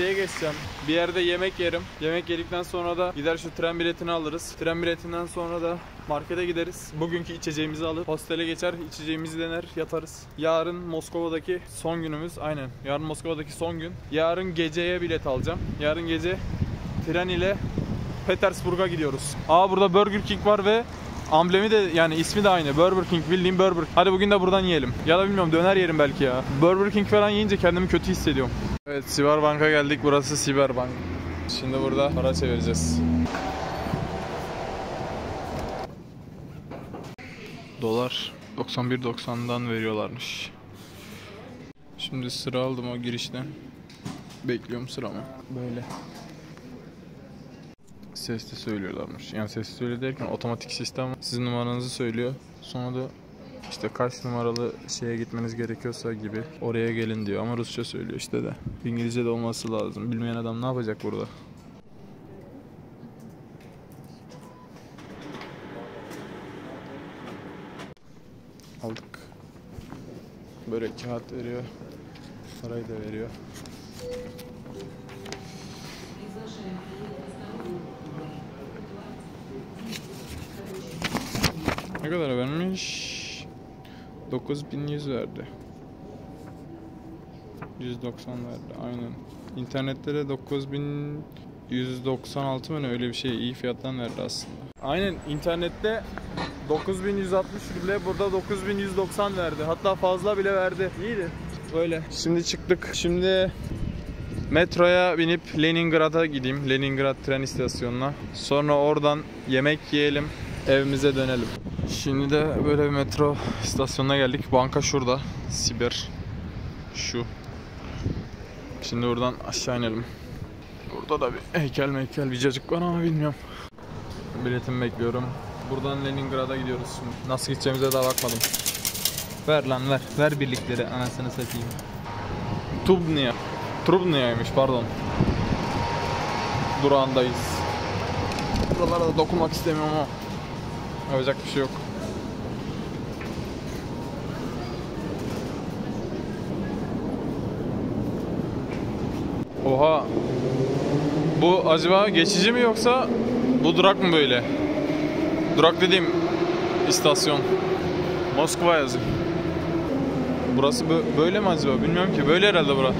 şeye geçeceğim. Bir yerde yemek yerim. Yemek yedikten sonra da gider şu tren biletini alırız. Tren biletinden sonra da markete gideriz. Bugünkü içeceğimizi alıp hostele geçer, içeceğimizi dener, yatarız. Yarın Moskova'daki son günümüz. Aynen. Yarın Moskova'daki son gün. Yarın geceye bilet alacağım. Yarın gece tren ile Petersburg'a gidiyoruz. Aa burada Burger King var ve amblemi de yani ismi de aynı. Burger King bildiğim Burger. Hadi bugün de buradan yiyelim. Ya da bilmiyorum döner yerim belki ya. Burger King falan yiyince kendimi kötü hissediyorum. Evet Siberbank'a geldik. Burası Siberbank. Şimdi burada para çevireceğiz. Dolar 91.90'dan veriyorlarmış. Şimdi sıra aldım o girişten. Bekliyorum sıramı. Böyle. Sesli söylüyorlarmış. Yani sesli söyle derken otomatik sistem sizin numaranızı söylüyor. Sonra da işte kaç numaralı şeye gitmeniz gerekiyorsa gibi oraya gelin diyor ama Rusça söylüyor işte de. İngilizce de olması lazım. Bilmeyen adam ne yapacak burada? Aldık. Börek kağıt veriyor. Parayı da veriyor. Ne kadar? 9100 verdi. 190 verdi aynen. İnternette de 9196 mı ne öyle bir şey iyi fiyattan verdi aslında. Aynen internette 9160 ruble burada 9190 verdi. Hatta fazla bile verdi. İyiydi. Öyle. Şimdi çıktık. Şimdi metroya binip Leningrad'a gideyim. Leningrad tren istasyonuna. Sonra oradan yemek yiyelim. Evimize dönelim. Şimdi de böyle bir metro istasyonuna geldik. Banka şurada. Siber. Şu. Şimdi buradan aşağı inelim. Burada da bir heykel meykel bir cacık var ama bilmiyorum. Biletimi bekliyorum. Buradan Leningrad'a gidiyoruz şimdi. Nasıl gideceğimize daha bakmadım. Ver lan ver. Ver birlikleri anasını satayım. Tubnia. Trubnia'ymış pardon. Durağındayız. Buralara da dokunmak istemiyorum ama yapacak bir şey yok. Oha. Bu acaba geçici mi yoksa bu durak mı böyle? Durak dediğim istasyon. Moskova yazıyor. Burası bö- böyle mi acaba? Bilmiyorum ki. Böyle herhalde bura.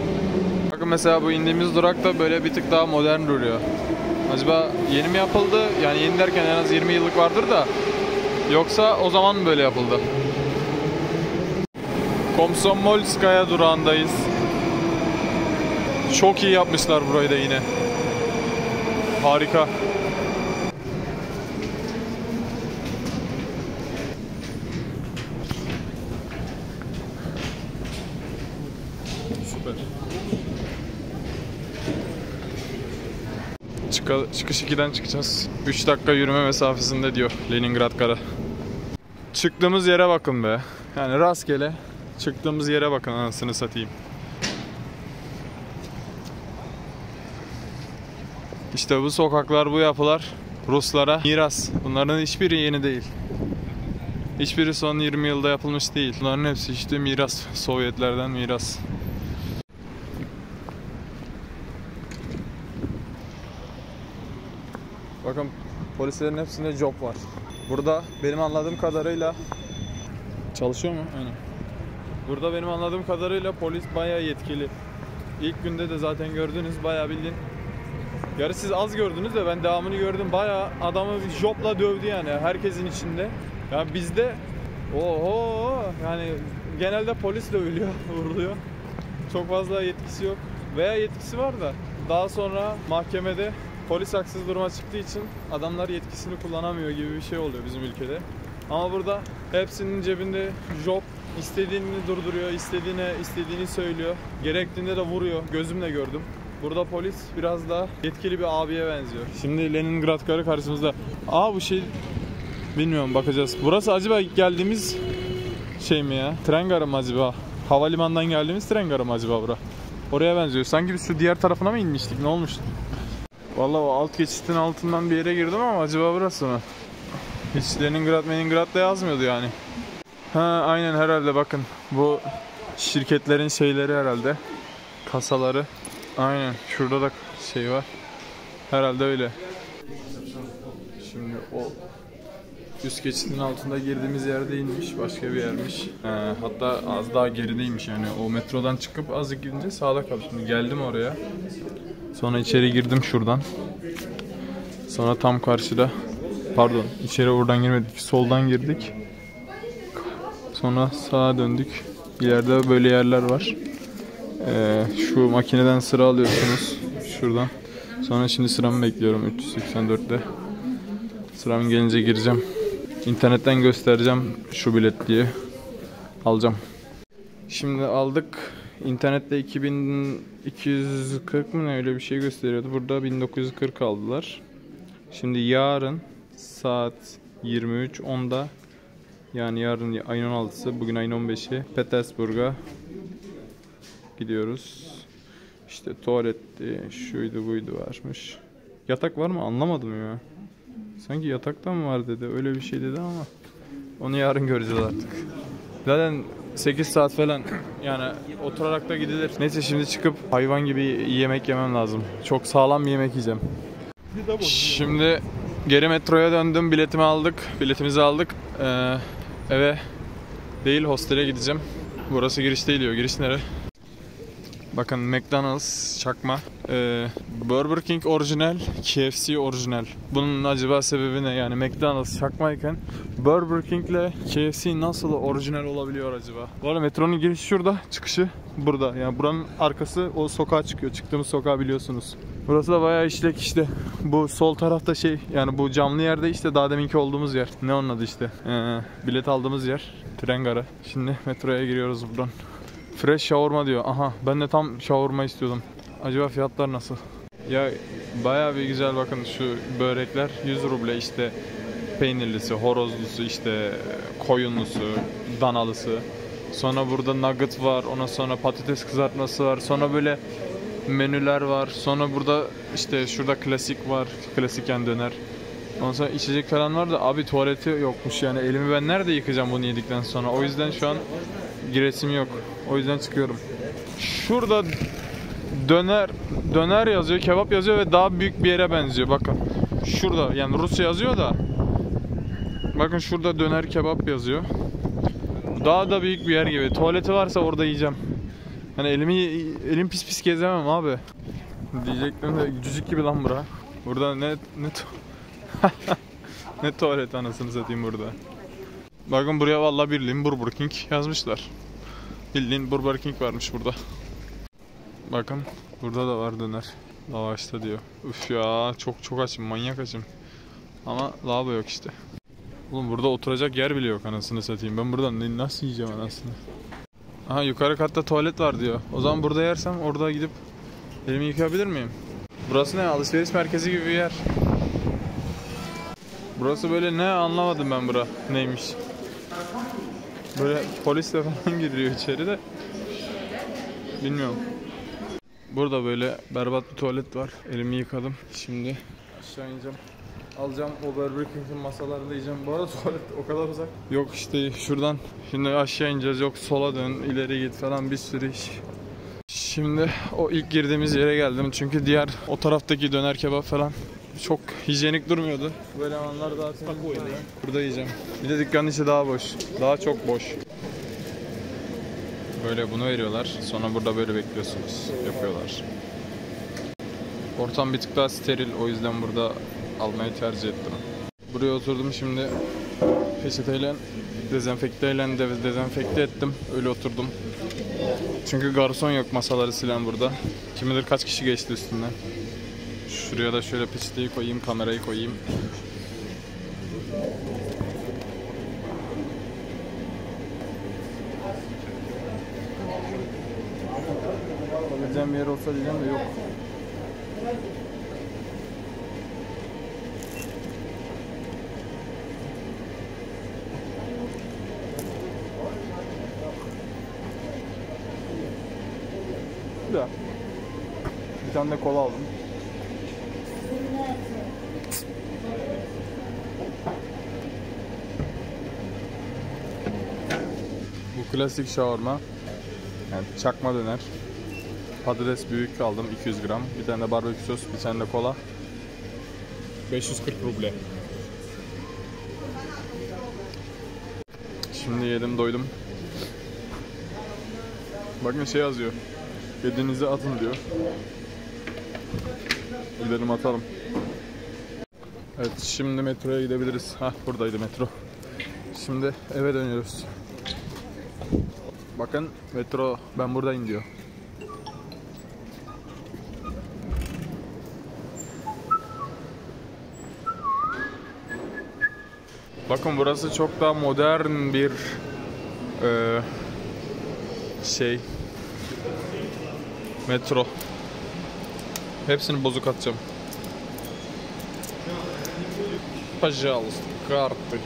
Bakın mesela bu indiğimiz durak da böyle bir tık daha modern duruyor. Acaba yeni mi yapıldı? Yani yeni derken en az 20 yıllık vardır da. Yoksa o zaman mı böyle yapıldı? Komsomolskaya durağındayız. Çok iyi yapmışlar burayı da yine. Harika. Süper. Çıka, çıkış 2'den çıkacağız. 3 dakika yürüme mesafesinde diyor Leningrad Kara. Çıktığımız yere bakın be. Yani rastgele çıktığımız yere bakın anasını satayım. İşte bu sokaklar, bu yapılar Ruslara miras. Bunların hiçbiri yeni değil. Hiçbiri son 20 yılda yapılmış değil. Bunların hepsi işte miras. Sovyetlerden miras. Bakın polislerin hepsinde job var. Burada benim anladığım kadarıyla çalışıyor mu? Aynen. Burada benim anladığım kadarıyla polis bayağı yetkili. İlk günde de zaten gördünüz bayağı bildiğin. Yarı siz az gördünüz de ben devamını gördüm. Bayağı adamı bir jopla dövdü yani herkesin içinde. Yani bizde oho yani genelde polis dövülüyor, vuruluyor. Çok fazla yetkisi yok. Veya yetkisi var da daha sonra mahkemede polis haksız duruma çıktığı için adamlar yetkisini kullanamıyor gibi bir şey oluyor bizim ülkede. Ama burada hepsinin cebinde job istediğini durduruyor, istediğine istediğini söylüyor. Gerektiğinde de vuruyor. Gözümle gördüm. Burada polis biraz daha yetkili bir abiye benziyor. Şimdi Leningrad Garı karşımızda. Aa bu şey bilmiyorum bakacağız. Burası acaba geldiğimiz şey mi ya? Tren garı mı acaba? Havalimanından geldiğimiz tren garı mı acaba bura? Oraya benziyor. Sanki biz şu diğer tarafına mı inmiştik? Ne olmuş? Vallahi o alt geçitin altından bir yere girdim ama acaba burası mı? Hiç Leningrad, Leningrad'da yazmıyordu yani. Ha aynen herhalde bakın. Bu şirketlerin şeyleri herhalde. Kasaları. Aynen. Şurada da şey var. Herhalde öyle. Şimdi o üst geçitin altında girdiğimiz yer değilmiş. Başka bir yermiş. Ee, hatta az daha gerideymiş yani. O metrodan çıkıp azıcık gidince sağda kalır. Şimdi geldim oraya. Sonra içeri girdim şuradan. Sonra tam karşıda pardon içeri oradan girmedik. Soldan girdik. Sonra sağa döndük. İleride böyle yerler var. Ee, şu makineden sıra alıyorsunuz. Şuradan. Sonra şimdi sıramı bekliyorum 384'te. Sıram gelince gireceğim. İnternetten göstereceğim şu bilet diye. Alacağım. Şimdi aldık. İnternette 2240 mı ne öyle bir şey gösteriyordu. Burada 1940 aldılar. Şimdi yarın saat 23.10'da yani yarın ayın 16'sı bugün ayın 15'i Petersburg'a gidiyoruz. İşte tuvaletti, şuydu buydu varmış. Yatak var mı anlamadım ya. Sanki yatakta mı var dedi. Öyle bir şey dedi ama onu yarın göreceğiz artık. Zaten 8 saat falan yani oturarak da gidilir. Neyse şimdi çıkıp hayvan gibi yemek yemem lazım. Çok sağlam bir yemek yiyeceğim. Şimdi geri metroya döndüm. Biletimi aldık. Biletimizi aldık. Ee, eve değil hostele gideceğim. Burası giriş değil diyor. Giriş nere? Bakın McDonald's çakma. Ee, Burger King orijinal, KFC orijinal. Bunun acaba sebebi ne? Yani McDonald's çakmayken Burger King ile KFC nasıl orijinal olabiliyor acaba? Bu arada metronun girişi şurada, çıkışı burada. Yani buranın arkası o sokağa çıkıyor. Çıktığımız sokağı biliyorsunuz. Burası da bayağı işlek işte. Bu sol tarafta şey yani bu camlı yerde işte daha deminki olduğumuz yer. Ne onun adı işte. Ee, bilet aldığımız yer. Tren garı. Şimdi metroya giriyoruz buradan. Fresh shawarma diyor. Aha ben de tam shawarma istiyordum. Acaba fiyatlar nasıl? Ya bayağı bir güzel bakın şu börekler 100 ruble işte peynirlisi, horozlusu, işte koyunlusu, danalısı. Sonra burada nugget var, ondan sonra patates kızartması var. Sonra böyle menüler var. Sonra burada işte şurada klasik var, klasik yani döner. Ondan sonra içecek falan var da abi tuvaleti yokmuş yani elimi ben nerede yıkayacağım bunu yedikten sonra. O yüzden şu an giresim yok. O yüzden çıkıyorum. Şurada döner döner yazıyor, kebap yazıyor ve daha büyük bir yere benziyor. Bakın. Şurada yani Rusya yazıyor da Bakın şurada döner kebap yazıyor. Daha da büyük bir yer gibi. Tuvaleti varsa orada yiyeceğim. Hani elimi elim pis pis gezemem abi. Diyecektim de cücük gibi lan bura. Burada ne ne tu- ne tuvalet anasını satayım burada. Bakın buraya vallahi bildiğin Burger King yazmışlar. Bildiğin Burger King varmış burada. Bakın burada da var döner. Lavaşta diyor. Üf ya çok çok açım manyak açım. Ama lavabo yok işte. Oğlum burada oturacak yer bile yok anasını satayım. Ben buradan ne- nasıl yiyeceğim anasını? Aha yukarı katta tuvalet var diyor. O zaman burada yersem orada gidip elimi yıkayabilir miyim? Burası ne? Alışveriş merkezi gibi bir yer. Burası böyle ne anlamadım ben bura. Neymiş? Böyle polisle falan giriyor içeri de. Bilmiyorum. Burada böyle berbat bir tuvalet var. Elimi yıkadım. Şimdi aşağı ineceğim. Alacağım o Burger King'in masalarında yiyeceğim. Bu arada tuvalet o kadar uzak. Yok işte şuradan. Şimdi aşağı ineceğiz. Yok sola dön, ileri git falan bir sürü iş. Şimdi o ilk girdiğimiz yere geldim. Çünkü diğer o taraftaki döner kebap falan çok hijyenik durmuyordu. Böyle anlar daha temiz. Burada yiyeceğim. Bir de dükkanın içi daha boş. Daha çok boş. Böyle bunu veriyorlar. Sonra burada böyle bekliyorsunuz. Yapıyorlar. Ortam bir tık daha steril. O yüzden burada almayı tercih ettim. Buraya oturdum şimdi. Peçeteyle dezenfekteyle de dezenfekte ettim. Öyle oturdum. Çünkü garson yok masaları silen burada. Kim bilir kaç kişi geçti üstünden. Şuraya da şöyle peçeteyi koyayım, kamerayı koyayım. Bir yer olsa diyeceğim de yok. Da. Bir tane de kola aldım. Klasik şavarma. Yani çakma döner. patates büyük aldım 200 gram. Bir tane de barbekü sos, bir tane de kola. 540 ruble. Şimdi yedim doydum. Bakın şey yazıyor. Yediğinizi atın diyor. Gidelim atalım. Evet şimdi metroya gidebiliriz. Hah buradaydı metro. Şimdi eve dönüyoruz. Bakın metro ben buradayım diyor. Bakın burası çok daha modern bir e, şey metro. Hepsini bozuk atacağım. Пожалуйста, карты.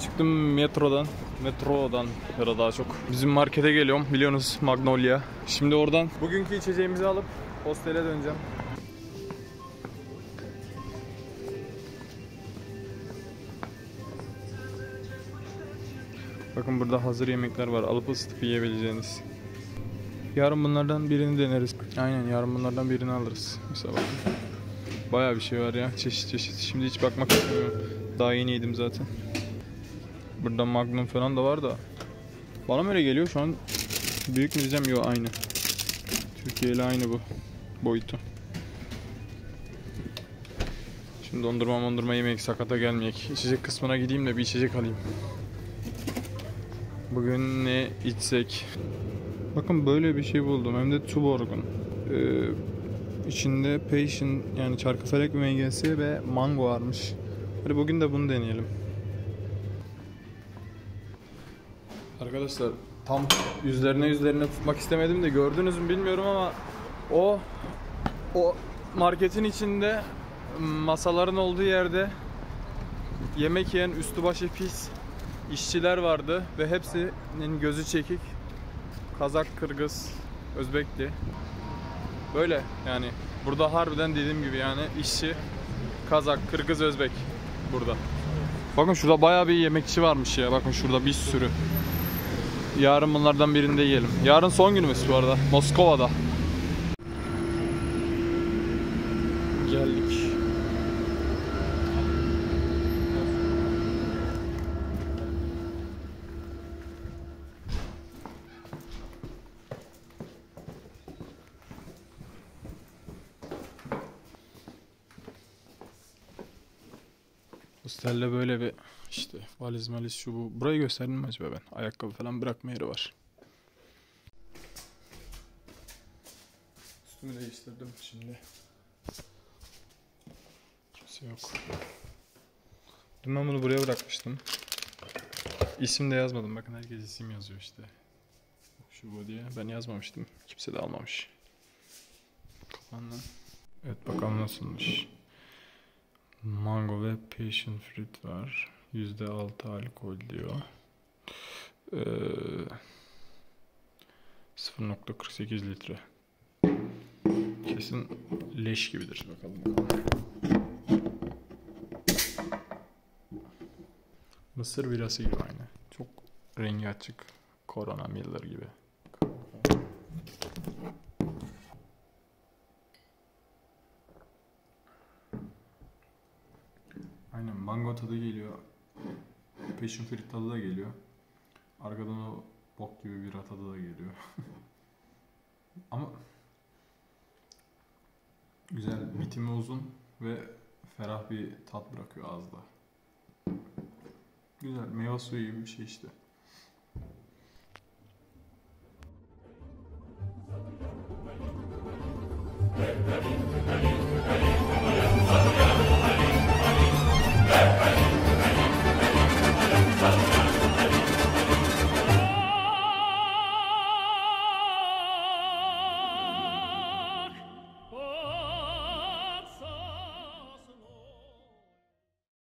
Çıktım metrodan. Metrodan ya da daha çok. Bizim markete geliyorum biliyorsunuz Magnolia. Şimdi oradan bugünkü içeceğimizi alıp hostele döneceğim. Bakın burada hazır yemekler var. Alıp ısıtıp yiyebileceğiniz. Yarın bunlardan birini deneriz. Aynen yarın bunlardan birini alırız. Mesela bakın. Bayağı bir şey var ya. Çeşit çeşit. Şimdi hiç bakmak istemiyorum. Daha yeni yedim zaten. Burada Magnum falan da var da. Bana öyle geliyor şu an. Büyük mü diyeceğim? Yok aynı. Türkiye ile aynı bu boyutu. Şimdi dondurma dondurma yemek sakata gelmeyek. İçecek kısmına gideyim de bir içecek alayım. Bugün ne içsek? Bakın böyle bir şey buldum. Hem de Tuborg'un. Ee, içinde Passion yani çarkıfelek MG'si ve mango varmış. Hadi bugün de bunu deneyelim. Arkadaşlar tam yüzlerine yüzlerine tutmak istemedim de gördünüz mü bilmiyorum ama o o marketin içinde masaların olduğu yerde yemek yiyen üstü başı pis işçiler vardı ve hepsinin gözü çekik. Kazak, Kırgız, Özbekli. Böyle yani burada harbiden dediğim gibi yani işçi Kazak, Kırgız, Özbek burada. Bakın şurada bayağı bir yemekçi varmış ya. Bakın şurada bir sürü. Yarın bunlardan birinde yiyelim. Yarın son günümüz bu arada. Moskova'da. Geldik. Hostelde böyle bir işte valiz maliz şu bu. Burayı gösterdim mi acaba ben? Ayakkabı falan bırakma yeri var. Üstümü değiştirdim şimdi. Kimse yok. Dün ben bunu buraya bırakmıştım. İsim de yazmadım. Bakın herkes isim yazıyor işte. Şu bu diye. Ben yazmamıştım. Kimse de almamış. Kapandı. Evet bakalım nasılmış. Mango ve passion fruit var. %6 alkol diyor. Ee, 0.48 litre. Kesin leş gibidir. Bakalım bakalım. Mısır birası gibi aynı. Çok rengi açık. Corona Miller gibi. Aynen mango tadı geliyor. Passion fruit tadı da geliyor. Arkadan o bok gibi bir tadı da geliyor. Ama güzel, bitimi uzun ve ferah bir tat bırakıyor ağızda. Güzel, meyve suyu gibi bir şey işte.